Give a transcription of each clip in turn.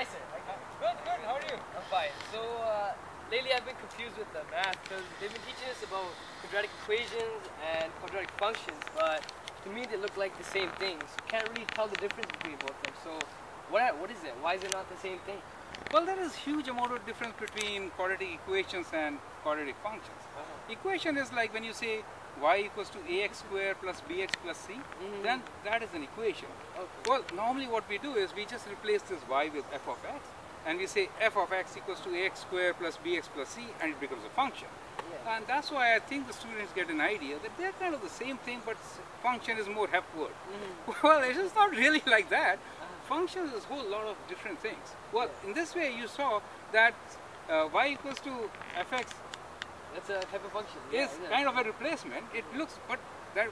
Hi, sir. Good, good. How are you? I'm fine. So, uh, lately I've been confused with the math because they've been teaching us about quadratic equations and quadratic functions, but to me they look like the same things. You can't really tell the difference between both of them. So, what, what is it? Why is it not the same thing? Well, there is huge amount of difference between quadratic equations and quadratic functions. Uh-huh. Equation is like when you say y equals to ax square plus bx plus c, Mhm. then that is an equation. Okay. Well, normally what we do is we just replace this y with f of x, and we say f of x equals to ax square plus bx plus c, and it becomes a function. Yeah. And that's why I think the students get an idea that they're kind of the same thing, but function is more help word. Mhm. Well, it is not really like that. Functions is a whole lot of different things. Well, Yeah. in this way, you saw that uh, y equals to fx That's a type of function. is kind of a replacement. It looks, but that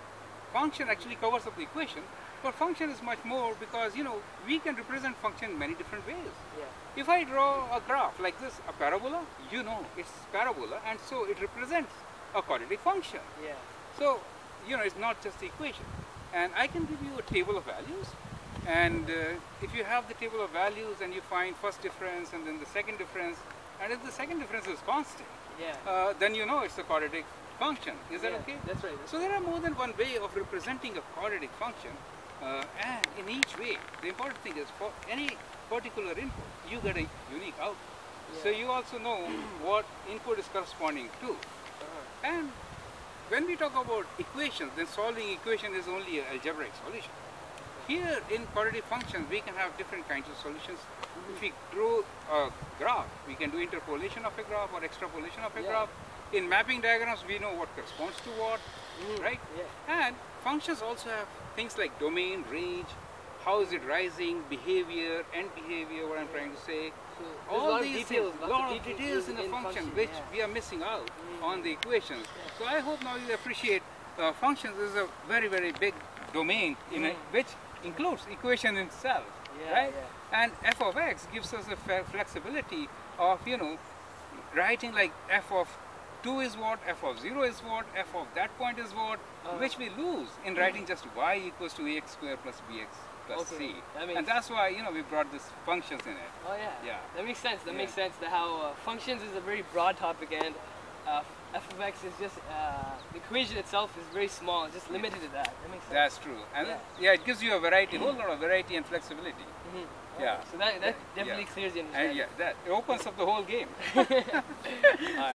function actually covers up the equation. But function is much more because you know we can represent function in many different ways. Yeah. If I draw a graph like this, a parabola, you know it's parabola, and so it represents a quadratic function. Yeah. So, you know, it's not just the equation. And I can give you a table of values. And uh, if you have the table of values and you find first difference and then the second difference, and if the second difference is constant, Yeah. uh, then you know it's a quadratic function. Is that Yeah, okay? That's right. That's So there are more than one way of representing a quadratic function. Uh, and in each way, the important thing is for any particular input, you get a unique output. So you also know what input is corresponding to. uh-huh. And when we talk about equations, then solving equation is only an algebraic solution. Here in quadratic functions, we can have different kinds of solutions. If we draw a graph, we can do interpolation of a graph or extrapolation of a Yeah. graph. In mapping diagrams, we know what corresponds to what, Mhm. right? Yeah. And functions also have things like domain, range, how is it rising, behavior, end behavior, what I'm trying to say. So a All these details, things, lot of details in a function, function, which yeah. we are missing out Mm. on the equations. So I hope now you appreciate uh, functions is a very very big domain in a, Mm. which includes equation itself, Yeah, right? yeah. And f of x gives us a fa- flexibility of you know writing like f of 2 is what, f of 0 is what, f of that point is what, Uh-huh. which we lose in writing just y equals to ax square plus bx plus Okay, c. that And that's why you know we brought these functions in it. Oh yeah. Yeah. That makes sense. That Yeah. makes sense. That how uh, functions is a very broad topic and uh, f of x is just uh, the equation itself is very small. It's just limited to that. That makes sense. That's true. And Yeah. yeah, it gives you a variety, a whole lot of variety and flexibility. Mhm. Yeah. So that that Yeah. definitely clears the And yeah, that it opens up the whole game.